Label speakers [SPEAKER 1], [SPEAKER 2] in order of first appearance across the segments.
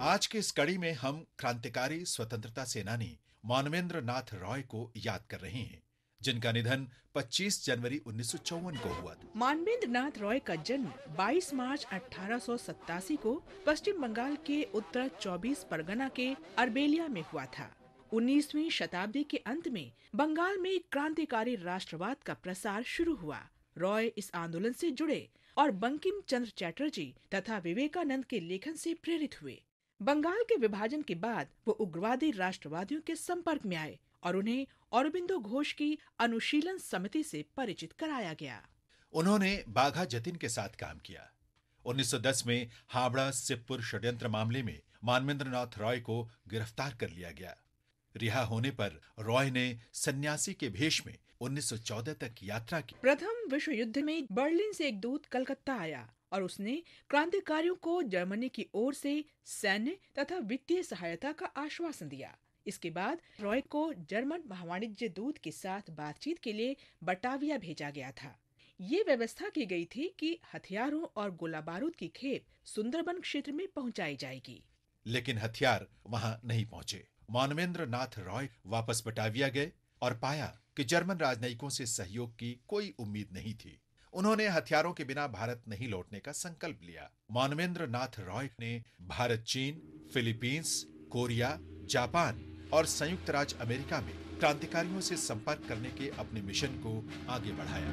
[SPEAKER 1] आज के इस कड़ी में हम क्रांतिकारी स्वतंत्रता सेनानी मानवेंद्र नाथ रॉय को याद कर रहे हैं, जिनका निधन 25 जनवरी उन्नीस सौ चौवन को हुआ था।
[SPEAKER 2] मानवेंद्र नाथ रॉय का जन्म 22 मार्च अठारह सौ सत्तासी को पश्चिम बंगाल के उत्तर 24 परगना के अरबेलिया में हुआ था। 19वीं शताब्दी के अंत में बंगाल में क्रांतिकारी राष्ट्रवाद का प्रसार शुरू हुआ। रॉय इस आंदोलन से जुड़े और बंकिम चंद्र चैटर्जी तथा विवेकानंद के लेखन से प्रेरित हुए। बंगाल के विभाजन के बाद वो उग्रवादी राष्ट्रवादियों के संपर्क में आए और उन्हें औरबिंदो घोष की अनुशीलन समिति से परिचित कराया गया।
[SPEAKER 1] उन्होंने बाघा जतिन के साथ काम किया। 1910 में हावड़ा सिपपुर षड्यंत्र मामले में मानवेंद्र नाथ रॉय को गिरफ़्तार कर लिया गया। रिहा होने पर रॉय ने सन्यासी के भेष में 1914 तक यात्रा की।
[SPEAKER 2] प्रथम विश्व युद्ध में बर्लिन से एक दूत कलकत्ता आया। और उसने क्रांतिकारियों को जर्मनी की ओर से सैन्य तथा वित्तीय सहायता का आश्वासन दिया। इसके बाद रॉय को जर्मन महावाणिज्य दूत के साथ बातचीत के लिए बटाविया भेजा गया था। ये व्यवस्था की गई थी कि हथियारों और गोला बारूद की खेप सुंदरबन क्षेत्र में पहुंचाई जाएगी।
[SPEAKER 1] लेकिन हथियार वहाँ नहीं पहुँचे। मानवेंद्र नाथ रॉय वापस बटाविया गए और पाया कि जर्मन राजनयिकों से सहयोग की कोई उम्मीद नहीं थी। उन्होंने हथियारों के बिना भारत नहीं लौटने का संकल्प लिया। मानवेंद्र नाथ रॉय ने भारत, चीन, फिलीपींस, कोरिया, जापान और संयुक्त राज्य अमेरिका में क्रांतिकारियों से संपर्क करने के अपने मिशन को आगे बढ़ाया।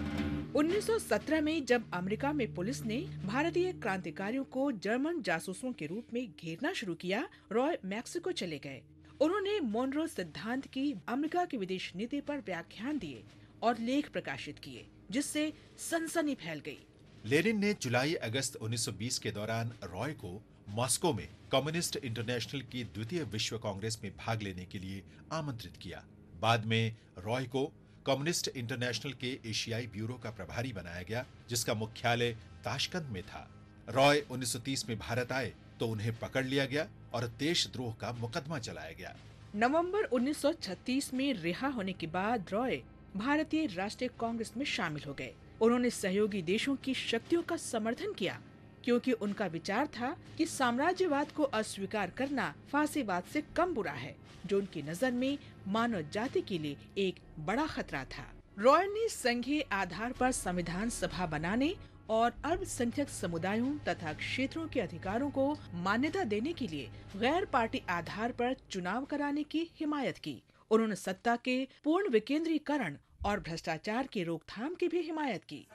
[SPEAKER 2] 1917 में जब अमेरिका में पुलिस ने भारतीय क्रांतिकारियों को जर्मन जासूसों के रूप में घेरना शुरू किया, रॉय मैक्सिको चले गए। उन्होंने मोनरो सिद्धांत की अमेरिका की विदेश नीति पर व्याख्यान दिए और लेख प्रकाशित किए। जिससे सनसनी फैल गई।
[SPEAKER 1] लेनिन ने जुलाई अगस्त 1920 के दौरान रॉय को मॉस्को में कम्युनिस्ट इंटरनेशनल की द्वितीय विश्व कांग्रेस में भाग लेने के लिए आमंत्रित किया। बाद में रॉय को कम्युनिस्ट इंटरनेशनल के एशियाई ब्यूरो का प्रभारी बनाया गया जिसका मुख्यालय ताशकंद में था। रॉय 1930 में भारत आए तो उन्हें पकड़ लिया गया और देशद्रोह का मुकदमा चलाया गया।
[SPEAKER 2] नवंबर 1936 में रिहा होने के बाद रॉय भारतीय राष्ट्रीय कांग्रेस में शामिल हो गए। उन्होंने सहयोगी देशों की शक्तियों का समर्थन किया, क्योंकि उनका विचार था कि साम्राज्यवाद को अस्वीकार करना फांसीवाद से कम बुरा है, जो उनकी नज़र में मानव जाति के लिए एक बड़ा खतरा था। रॉय ने संघीय आधार पर संविधान सभा बनाने और अल्पसंख्यक समुदायों तथा क्षेत्रों के अधिकारों को मान्यता देने के लिए गैर पार्टी आधार पर चुनाव कराने की हिमायत की। उन्होंने सत्ता के पूर्ण विकेंद्रीकरण और भ्रष्टाचार की रोकथाम की भी हिमायत की।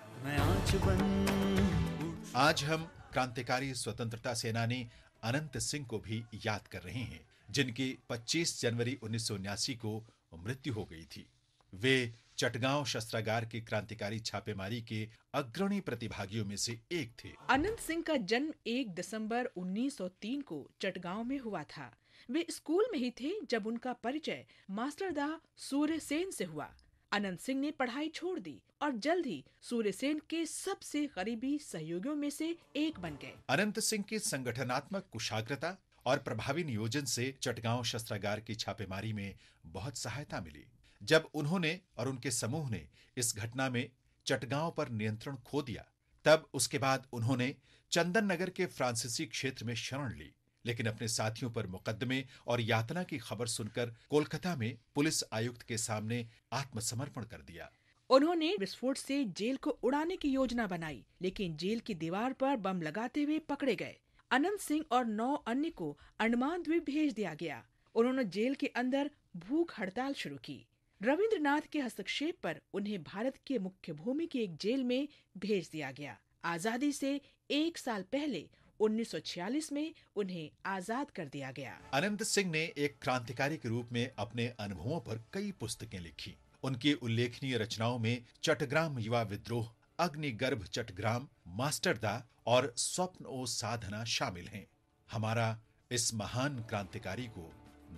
[SPEAKER 1] आज हम क्रांतिकारी स्वतंत्रता सेनानी अनंत सिंह को भी याद कर रहे हैं जिनकी 25 जनवरी उन्नीस को मृत्यु हो गई थी। वे चटगांव शस्त्रागार की क्रांतिकारी छापेमारी के अग्रणी प्रतिभागियों में से एक थे।
[SPEAKER 2] अनंत सिंह का जन्म 1 दिसंबर 1903 को चटगांव में हुआ था। वे स्कूल में ही थे जब उनका परिचय मास्टर दा सूर्य सेन से हुआ। अनंत सिंह ने पढ़ाई छोड़ दी और जल्द ही सूर्य सेन के सबसे करीबी सहयोगियों में से एक बन गए।
[SPEAKER 1] अनंत सिंह की संगठनात्मक कुशाग्रता और प्रभावी नियोजन से चटगांव शस्त्रागार की छापेमारी में बहुत सहायता मिली। जब उन्होंने और उनके समूह ने इस घटना में चटगांव पर नियंत्रण खो दिया, तब उसके बाद उन्होंने चंदन नगर के फ्रांसीसी क्षेत्र में शरण ली। लेकिन अपने साथियों पर मुकदमे और यातना की खबर सुनकर कोलकाता में पुलिस आयुक्त के सामने आत्मसमर्पण कर दिया।
[SPEAKER 2] उन्होंने विस्फोट से जेल को उड़ाने की योजना बनाई, लेकिन जेल की दीवार पर बम लगाते हुए पकड़े गए। अनंत सिंह और नौ अन्य को अंडमान द्वीप भेज दिया गया। उन्होंने जेल के अंदर भूख हड़ताल शुरू की। रविंद्रनाथ के हस्तक्षेप पर उन्हें भारत के मुख्य भूमि की एक जेल में भेज दिया गया। आज़ादी से एक साल पहले 1946 में उन्हें आज़ाद कर दिया गया।
[SPEAKER 1] अनंत सिंह ने एक क्रांतिकारी के रूप में अपने अनुभवों पर कई पुस्तकें लिखी। उनकी उल्लेखनीय रचनाओं में चटग्राम युवा विद्रोह, अग्निगर्भ चटग्राम, मास्टरदा और स्वप्न ओ साधना शामिल हैं। हमारा इस महान क्रांतिकारी को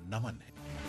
[SPEAKER 1] नमन है।